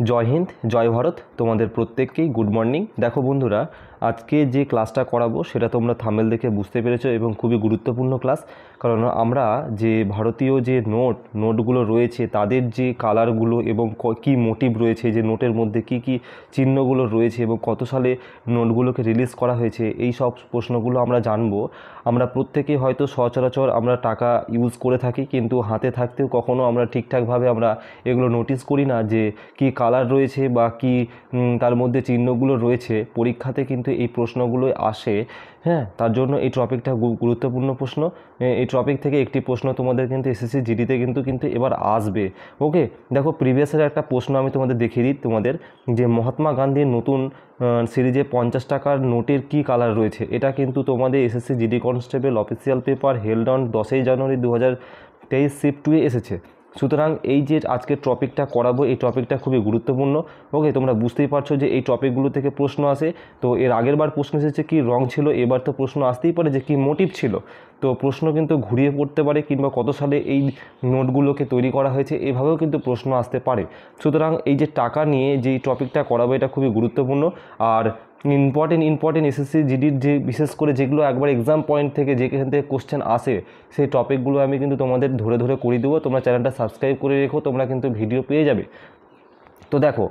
জয় হিন্দ জয় ভারত তোমাদের প্রত্যেককেই good morning দেখো বন্ধুরা আজকে যে ক্লাসটা করাবো সেটা তোমরা থামেল দেখে বুঝতে পেরেছ এবং খুবই গুরুত্বপূর্ণ ক্লাস। কারণ আমরা যে ভারতীয় যে নোট, নোটগুলো রয়েছে, তাদের যে কালারগুলো এবং ক- মোটিভ রয়েছে, যে নোটের মধ্যে কি কি চিহ্নগুলো রয়েছে এবং কত সালে নোটগুলোকে রিলিজ করা হয়েছে, এই সব প্রশ্নগুলো আমরা জানব। আমরা প্রত্যেকেই হয়তো সচরাচর আমরা টাকা ইউজ করে থাকি, কিন্তু হাতে থাকতেও কখনো আমরা ঠিকঠাকভাবে আমরা এগুলো নোটিস করি না যে কি কালার রয়েছে বা কি তার মধ্যে চিহ্নগুলো রয়েছে। পরীক্ষাতে কিন্তু এই প্রশ্নগুলো আসে হ্যাঁ? তার জন্য এই টপিকটা গুরুত্বপূর্ণ প্রশ্ন। এই টপিক থেকে একটি প্রশ্ন তোমাদের কিন্তু এসএসসি জিডিতে কিন্তু কিন্তু এবার আসবে। ওকে? দেখো, প্রিভিয়াসের একটা প্রশ্ন আমি তোমাদের দেখিয়ে দিই তোমাদের, যে মহাত্মা গান্ধীর নতুন সিরিজে পঞ্চাশ টাকার নোটের কি কালার রয়েছে? এটা কিন্তু তোমাদের SSC GD constable, official paper, held on দশই জানুয়ারি দু হাজার তেইশ, শিফট টুয়ে এসেছে। সুতরাং এই যে আজকের টপিকটা করাবো, এই টপিকটা খুবই গুরুত্বপূর্ণ। ওকে, তোমরা বুঝতেই পারছ যে এই টপিকগুলো থেকে প্রশ্ন আসে। তো এর আগের বার প্রশ্ন এসেছে কি রং ছিল, এবার তো প্রশ্ন আসতেই পারে যে কি মোটিভ ছিল। তো প্রশ্ন কিন্তু ঘুরিয়ে পড়তে পারে কিংবা কত সালে এই নোটগুলোকে তৈরি করা হয়েছে, এভাবেও কিন্তু প্রশ্ন আসতে পারে। সুতরাং এই যে টাকা নিয়ে যে টপিকটা করাবো, এটা খুবই গুরুত্বপূর্ণ। আর ইম্পর্টেন্ট ইম্পর্টেন্ট এসএসসি জিডির যে বিশেষ করে যেগুলো একবার এক্সাম পয়েন্ট থেকে যেখান থেকে কোশ্চেন আসে, সেই টপিকগুলো আমি কিন্তু তোমাদের ধরে ধরে করে দেবো। তোমরা চ্যানেলটা সাবস্ক্রাইব করে রেখো, তোমরা কিন্তু ভিডিও পেয়ে যাবে। তো দেখো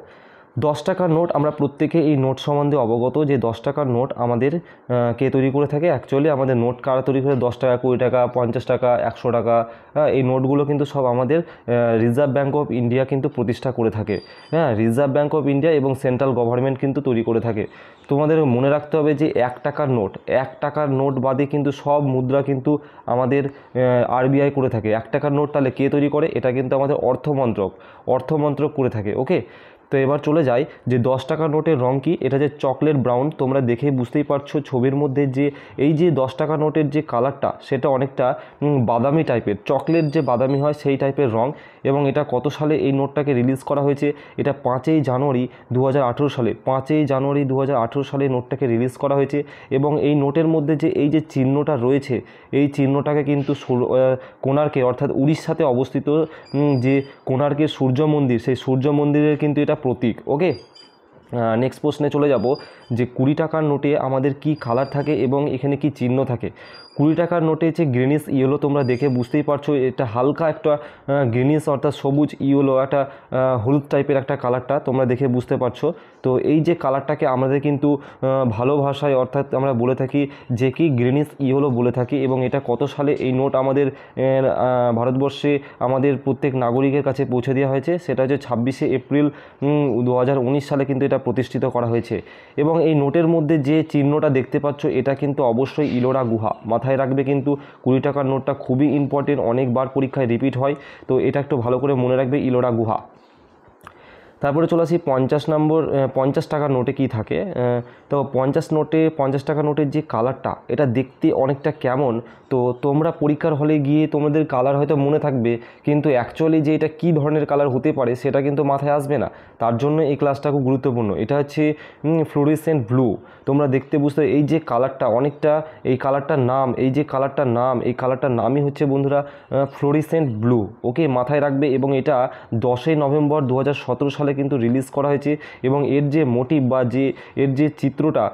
দশ টাকার নোট আমরা প্রত্যেকে এই নোট সম্বন্ধে অবগত যে দশ টাকার নোট আমাদের কে তৈরি করে থাকে? অ্যাকচুয়ালি আমাদের নোট কারা তৈরি করে? দশ টাকা, কুড়ি টাকা, পঞ্চাশ টাকা, একশো টাকা এই নোটগুলো কিন্তু সব আমাদের রিজার্ভ ব্যাঙ্ক অফ ইন্ডিয়া কিন্তু প্রতিষ্ঠা করে থাকে। হ্যাঁ রিজার্ভ ব্যাঙ্ক অফ ইন্ডিয়া এবং সেন্ট্রাল গভর্নমেন্ট কিন্তু তৈরি করে থাকে। তোমাদের মনে রাখতে হবে যে এক টাকার নোট, এক টাকার নোট বাদে কিন্তু সব মুদ্রা কিন্তু আমাদের আরবিআই করে থাকে। এক টাকার নোট তাহলে কে তৈরি করে? এটা কিন্তু আমাদের অর্থমন্ত্রক অর্থমন্ত্রক করে থাকে ওকে তো এবার চলে যাই যে দশ টাকা নোটের রং কি? এটা যে চকলেট ব্রাউন, তোমরা দেখেই বুঝতেই পারছ ছবির মধ্যে যে এই যে দশ টাকা নোটের যে কালারটা, সেটা অনেকটা বাদামি টাইপের চকলেট যে বাদামি হয়, সেই টাইপের রং। এবং এটা কত সালে এই নোটটাকে রিলিজ করা হয়েছে? এটা পাঁচই জানুয়ারি দু হাজার আঠেরো সালে। পাঁচই জানুয়ারি দু হাজার আঠেরো সালে নোটটাকে রিলিজ করা হয়েছে এবং এই নোটের মধ্যে যে এই যে চিহ্নটা রয়েছে, এই চিহ্নটাকে কিন্তু কোণার্কে অর্থাৎ উড়িষ্যাতে অবস্থিত যে কোণার্কের সূর্য মন্দির, সেই সূর্য মন্দিরের কিন্তু এটা প্রতীক ওকে নেক্সট প্রশ্নে চলে যাব যে কুড়ি টাকার নোটে আমাদের কি কালার থাকে এবং এখানে কি চিহ্ন থাকে? কুড়ি টাকার নোটে যে গ্রিনিশ ইয়েলো তোমরা দেখে বুঝতেই পারছ, এটা হালকা একটা গ্রিনিশ অর্থাৎ সবুজ ইয়েলো, একটা হলুদ টাইপের একটা কালারটা তোমরা দেখে বুঝতে পারছ। তো এই যে কালারটাকে আমাদের কিন্তু ভালো ভাষায় অর্থাৎ আমরা বলে থাকি যে কি গ্রিনিশ ইয়েলো বলে থাকি এবং এটা কত সালে এই নোট আমাদের ভারতবর্ষে আমাদের প্রত্যেক নাগরিকের কাছে পৌঁছে দেওয়া হয়েছে, সেটা হচ্ছে ছাব্বিশে এপ্রিল দু হাজার উনিশ সালে কিন্তু এটা প্রতিষ্ঠিত করা হয়েছে। এবং এই নোটের মধ্যে যে চিহ্নটা দেখতে পাচ্ছ, এটা কিন্তু অবশ্যই ইলোরা গুহা মাথায় রাখবে কিন্তু কুড়ি টাকার নোটটা খুবই ইম্পর্টেন্ট অনেকবার পরীক্ষায় রিপিট হয়। তো এটা একটু ভালো করে মনে রাখবে ইলোরা গুহা। তারপরে চলে আসি পঞ্চাশ নম্বর পঞ্চাশ টাকার নোটে কি থাকে? তো পঞ্চাশ নোটে, পঞ্চাশ টাকা নোটের যে কালারটা, এটা দেখতে অনেকটা কেমন? তো তোমরা পরীক্ষার হলে গিয়ে তোমাদের কালার হয়তো মনে থাকবে, কিন্তু অ্যাকচুয়ালি যে এটা কী ধরনের কালার হতে পারে সেটা কিন্তু মাথায় আসবে না। তার জন্য এই ক্লাসটা খুব গুরুত্বপূর্ণ। এটা হচ্ছে ফ্লোরিসেন্ট ব্লু তোমরা দেখতে বুঝতে, এই যে কালারটা অনেকটা, এই কালারটার নাম, এই যে কালারটার নাম, এই কালারটার নামই হচ্ছে বন্ধুরা ফ্লোরিসেন্ট ব্লু ওকে, মাথায় রাখবে এবং এটা দশই নভেম্বর দু হাজার সতেরো সালে কিন্তু রিলিজ করা হয়েছে এবং এর যে মোটিভ বা যে, এর যে চিত্রটা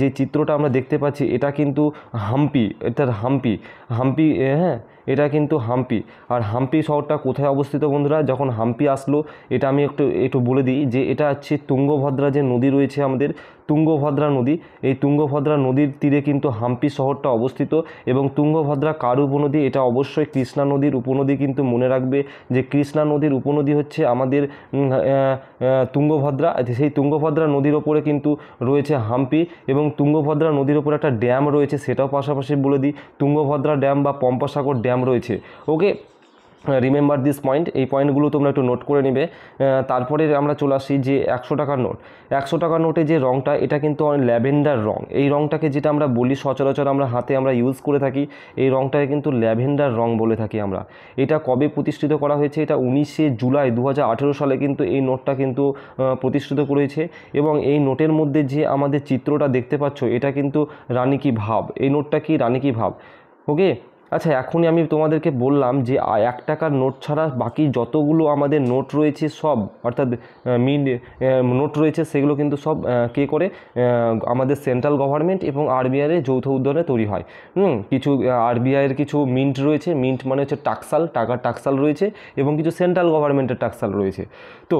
যে চিত্রটা আমরা দেখতে পাচ্ছি, এটা কিন্তু হাম্পি এটার হাম্পি হাম্পি হ্যাঁ এটা কিন্তু হাম্পি। আর হাম্পি শহরটা কোথায় অবস্থিত বন্ধুরা? যখন হাম্পি আসলো, এটা আমি একটু একটু বলে দিই যে এটা হচ্ছে তুঙ্গভদ্রা যে নদী রয়েছে আমাদের তুঙ্গভদ্রা নদী। এই তুঙ্গভদ্রা নদীর তীরে কিন্তু হাম্পি শহরটা অবস্থিত এবং তুঙ্গভদ্রা কার উপনদী, এটা অবশ্যই কৃষ্ণা নদীর উপনদী কিন্তু মনে রাখবে যে কৃষ্ণা নদীর উপনদী হচ্ছে আমাদের তুঙ্গভদ্রা। সেই তুঙ্গভদ্রা নদীর ওপরে কিন্তু রয়েছে হাম্পি এবং তুঙ্গভদ্রা নদীর ওপরে একটা ড্যাম রয়েছে, সেটাও পাশাপাশি বলে দিই। তুঙ্গভদ্রা ড্যাম বা পম্পাসাগর ড্যাম রয়েছে। ওকে রিমেম্বার দিস পয়েন্ট এই পয়েন্টগুলো তোমরা একটু নোট করে নেবে। তারপরে আমরা চলে আসি যে একশো টাকার নোট একশো টাকার নোটে যে রঙটা এটা কিন্তু ল্যাভেন্ডার রং। এই রঙটাকে যেটা আমরা বলি সচরাচর আমরা হাতে আমরা ইউজ করে থাকি, এই রঙটাকে কিন্তু ল্যাভেন্ডার রং বলে থাকি আমরা। এটা কবে প্রতিষ্ঠিত করা হয়েছে? এটা উনিশে জুলাই দু হাজার আঠেরো সালে কিন্তু এই নোটটা কিন্তু প্রতিষ্ঠিত করেছে। এবং এই নোটের মধ্যে যে আমাদের চিত্রটা দেখতে পাচ্ছ, এটা কিন্তু রানী কি ভাব। এই নোটটা কি? রানী কি ভাব। ওকে আচ্ছা এখনই আমি তোমাদেরকে বললাম যে এক টাকার নোট ছাড়া বাকি যতগুলো আমাদের নোট রয়েছে সব, অর্থাৎ মিন নোট রয়েছে সেগুলো কিন্তু সব কে করে? আমাদের সেন্ট্রাল গভর্নমেন্ট এবং আরবিআইয়ের যৌথ উদ্যোগে তৈরি হয়। হুম, কিছু আরবিআইয়ের কিছু মিন্ট রয়েছে। মিন্ট মানে হচ্ছে টাকসাল টাকার টাকসাল রয়েছে এবং কিছু সেন্ট্রাল গভর্নমেন্টের টাকসাল রয়েছে। তো,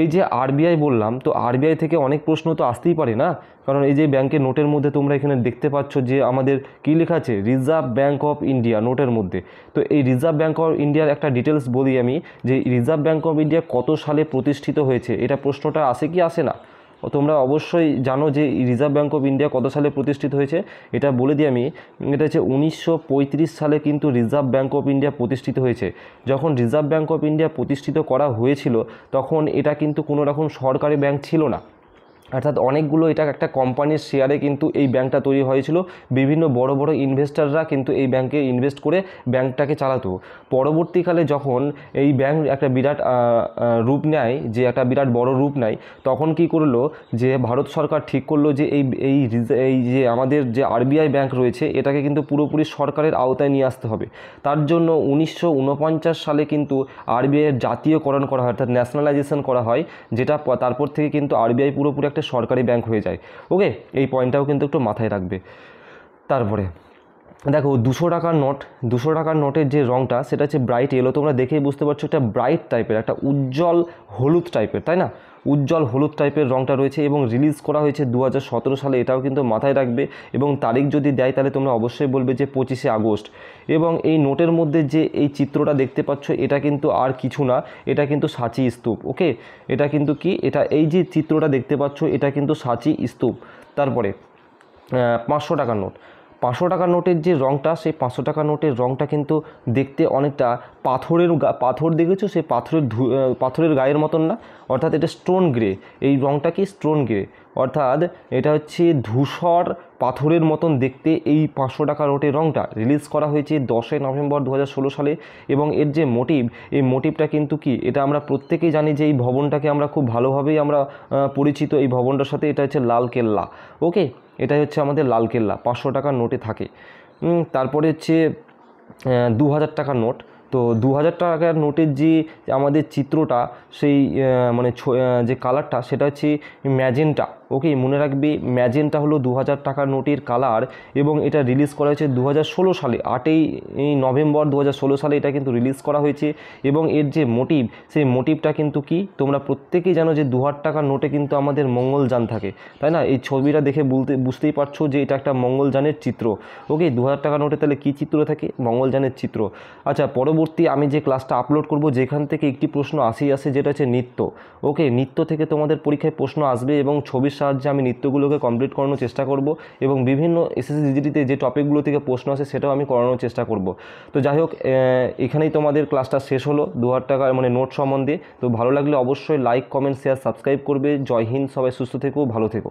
এই যে আরবিআই বললাম, তো আরবিআই থেকে অনেক প্রশ্ন তো আসতেই পারে না? কারণ এই যে ব্যাংকের নোটের মধ্যে তোমরা এখানে দেখতে পাচ্ছ যে, আমাদের কী লেখা আছে? Reserve bank of India. নোটের মধ্যে। তো এই রিজার্ভ ব্যাঙ্ক অফ ইন্ডিয়ার একটা ডিটেলস বলি আমি, যে রিজার্ভ ব্যাঙ্ক অফ ইন্ডিয়া কত সালে প্রতিষ্ঠিত হয়েছে, এটা প্রশ্নটা আসে কি আসে না? তোমরা অবশ্যই জানো যে রিজার্ভ ব্যাঙ্ক অফ ইন্ডিয়া কত সালে প্রতিষ্ঠিত হয়েছে। এটা বলে দিই আমি, এটা হচ্ছে উনিশশো পঁয়ত্রিশ সালে কিন্তু রিজার্ভ ব্যাঙ্ক অফ ইন্ডিয়া প্রতিষ্ঠিত হয়েছে। যখন রিজার্ভ ব্যাঙ্ক অফ ইন্ডিয়া প্রতিষ্ঠিত করা হয়েছিল, তখন এটা কিন্তু কোনো রকম সরকারি ব্যাংক ছিল না। অর্থাৎ অনেকগুলো এটা একটা কোম্পানির শেয়ারে কিন্তু এই ব্যাংকটা তৈরি হয়েছিল। বিভিন্ন বড় বড় ইনভেস্টাররা কিন্তু এই ব্যাংকে ইনভেস্ট করে ব্যাংকটাকে চালাতো। পরবর্তীকালে যখন এই ব্যাংক একটা বিরাট রূপ নেয়, যে একটা বিরাট বড় রূপ নেয়, তখন কি করল যে ভারত সরকার ঠিক করল যে এই এই এই যে আমাদের যে আরবিআই ব্যাংক রয়েছে, এটাকে কিন্তু পুরোপুরি সরকারের আওতায় নিয়ে আসতে হবে। তার জন্য উনিশশো উনপঞ্চাশ সালে কিন্তু আরবিআইয়ের জাতীয়করণ করা হয়, অর্থাৎ ন্যাশনালাইজেশন করা হয়, যেটা তারপর থেকে কিন্তু আরবিআই পুরোপুরি একটা সরকারি ব্যাংক হয়ে যায়। ওকে এই পয়েন্টটাও কিন্তু একটু মাথায় রাখবে। তারপরে, দেখো, দুশো টাকার নোট দুশো টাকার নোটের যে রঙটা সেটা হচ্ছে ব্রাইট এলো তোমরা দেখেই বুঝতে পারছ, একটা ব্রাইট টাইপের একটা উজ্জ্বল হলুদ টাইপের তাই না? উজ্জ্বল হলুদ টাইপের রঙটা রয়েছে এবং রিলিজ করা হয়েছে দু হাজার সতেরো সালে, এটাও কিন্তু মাথায় রাখবে এবং তারিখ যদি দেয় তাহলে তোমরা অবশ্যই বলবে যে পঁচিশে আগস্ট। এবং এই নোটের মধ্যে যে এই চিত্রটা দেখতে পাচ্ছ, এটা কিন্তু আর কিছু না, এটা কিন্তু সাঁচি স্তূপ ওকে এটা কিন্তু কি? এটা এই যে চিত্রটা দেখতে পাচ্ছ, এটা কিন্তু সাঁচি স্তূপ। তারপরে পাঁচশো টাকার নোট পাঁচশো টাকার নোটের যে রঙটা সেই পাঁচশো টাকা নোটের রঙটা কিন্তু দেখতে অনেকটা পাথরের পাথর দেখেছ? সেই পাথরের পাথরের গায়ের মতন না? অর্থাৎ এটা স্টোন গ্রে। এই রঙটা কি স্টোন গ্রে? অর্থাৎ এটা হচ্ছে ধূসর পাথরের মতন দেখতে এই পাঁচশো টাকা নোটের রঙটা রিলিজ করা হয়েছে দশই নভেম্বর দু হাজার ষোলো সালে এবং এর যে মোটিভ, এই মোটিভটা কিন্তু কি? এটা আমরা প্রত্যেকেই জানি যে এই ভবনটাকে আমরা খুব ভালোভাবেই আমরা পরিচিত এই ভবনটার সাথে। এটা হচ্ছে লাল কেল্লা। ওকে? এটাই হচ্ছে আমাদের লাল কেল্লা। পাঁচশো টাকার নোটে থাকে। তারপরে হচ্ছে দু হাজার টাকার নোট। তো দু হাজার টাকার নোটের যে আমাদের চিত্রটা, সেই মানে যে কালারটা সেটা হচ্ছে ম্যাজেন্টা ওকে মনে রাখবে ম্যাজেন্টা হলো দু হাজার টাকার নোটের কালার এবং এটা রিলিজ করা হয়েছে দু হাজার ষোলো সালে, আটই নভেম্বর দু হাজার ষোলো সালে এটা কিন্তু রিলিজ করা হয়েছে এবং এর যে মোটিভ সেই মোটিভটা কিন্তু কি? তোমরা প্রত্যেকেই জানো যে দু হাজার টাকার নোটে কিন্তু আমাদের মঙ্গলযান থাকে, তাই না? এই ছবিটা দেখে বলতে, বুঝতেই পারছ যে এটা একটা মঙ্গলযানের চিত্র ওকে দু হাজার টাকার নোটে তাহলে কী চিত্র থাকে? মঙ্গলযানের চিত্র। আচ্ছা পরবর্তী আমি যে ক্লাসটা আপলোড করব, যেখান থেকে একটি প্রশ্ন আসেই আসে, যেটা হচ্ছে নৃত্য। ওকে, নৃত্য থেকে তোমাদের পরীক্ষায় প্রশ্ন আসবে এবং ছবির সাহায্যে আমি নৃত্যগুলোকে কমপ্লিট করানোর চেষ্টা করব এবং বিভিন্ন এসএসসি জিডিতে যে টপিকগুলো থেকে প্রশ্ন আসে, সেটাও আমি করানোর চেষ্টা করব। তো যাই হোক এখানেই তোমাদের ক্লাসটা শেষ হলো। দু হাজার টাকার মানে নোট সম্বন্ধে। তো ভালো লাগলে অবশ্যই লাইক কমেন্ট শেয়ার সাবস্ক্রাইব করবে। জয় হিন্দ, সবাই সুস্থ থেকো, ভালো থেকো।